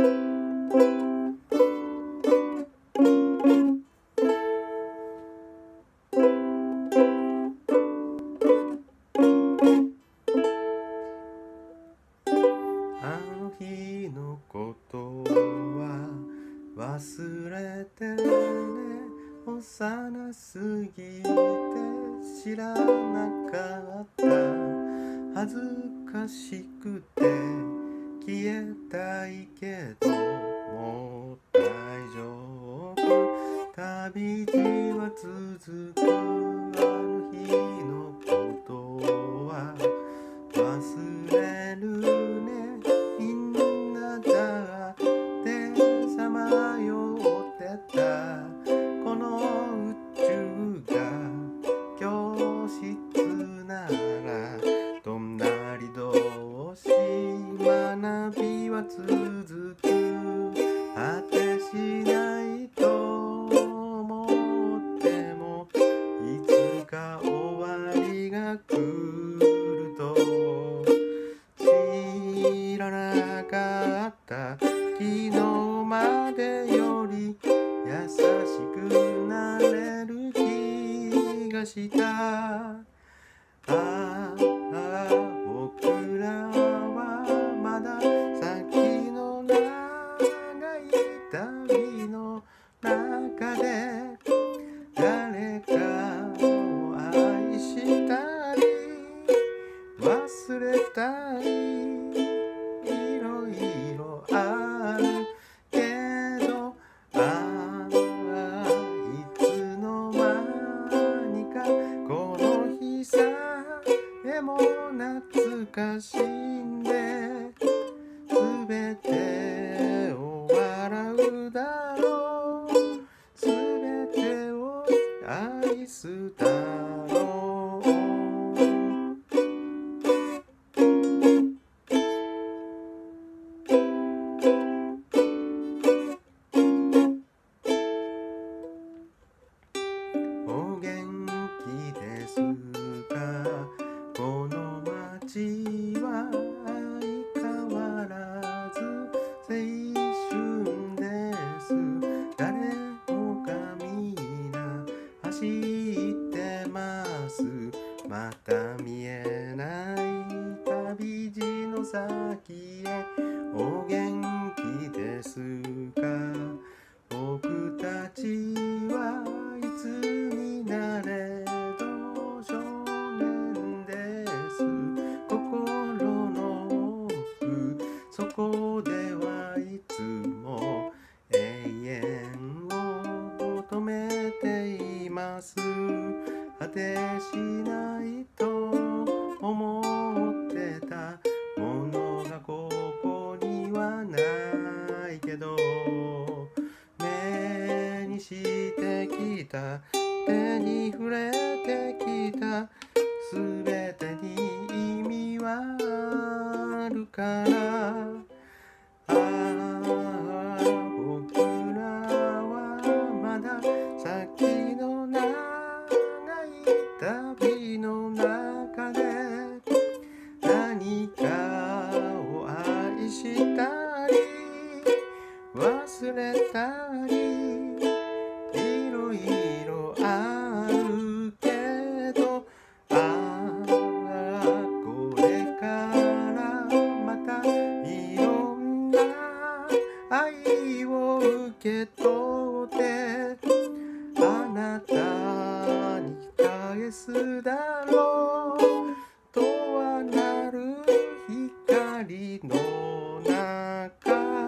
あの日のことは忘れてね。幼すぎて知らなかった。恥ずかしくて。消えたいけどもう大丈夫。旅路は続く。続く果てしないと思ってもいつか終わりが来ると知らなかった昨日までより優しくなれる気がしたも懐かしんで全てを笑うだます。また見えない旅路の先へ。た。手に触れてきた。すべてに意味はあるから。ああ僕らはまだ先の長い旅の中で。何かを愛したり忘れたり。いろいろ光の